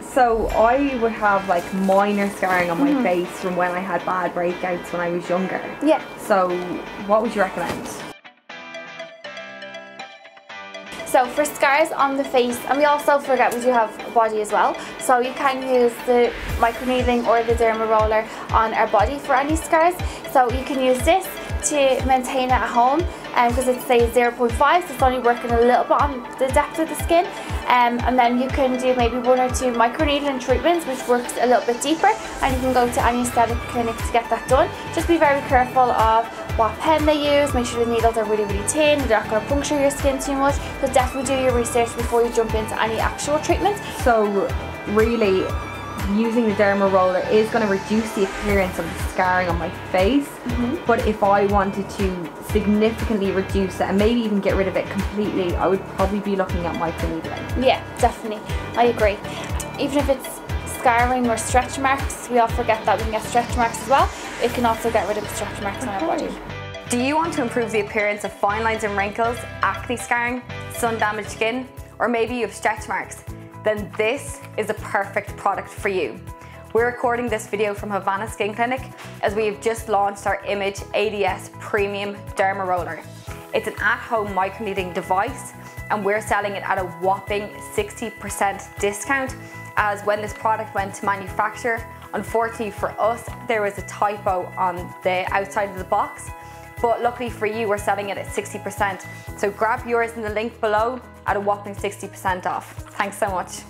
So I would have like minor scarring on my Mm-hmm. face from when I had bad breakouts when I was younger. Yeah. So what would you recommend? So for scars on the face, and we also forget we do have a body as well. So you can use the microneedling or the derma roller on our body for any scars. So you can use this to maintain it at home because it's say 0.5 so it's only working a little bit on the depth of the skin. Um, and then you can do maybe one or two microneedling treatments which works a little bit deeper and you can go to any aesthetic clinic to get that done. Just be very careful of what pen they use make sure the needles are really really thin they're not going to puncture your skin too much so definitely do your research before you jump into any actual treatment. So really using the derma roller is going to reduce the appearance of the scarring on my face Mm-hmm. but if I wanted to significantly reduce it and maybe even get rid of it completely I would probably be looking at microneedling. Yeah, definitely. I agree. Even if it's scarring or stretch marks, we all forget that we can get stretch marks as well. It can also get rid of stretch marks on our body. Do you want to improve the appearance of fine lines and wrinkles, acne scarring, sun damaged skin, or maybe you have stretch marks? Then this is the perfect product for you. We're recording this video from Havana Skin Clinic as we have just launched our Image ADS Premium Derma Roller. It's an at-home microneedling device and we're selling it at a whopping 60% discount as when this product went to manufacture, unfortunately for us, there was a typo on the outside of the box but luckily for you, we're selling it at 60%. So grab yours in the link below at a whopping 60% off. Thanks so much.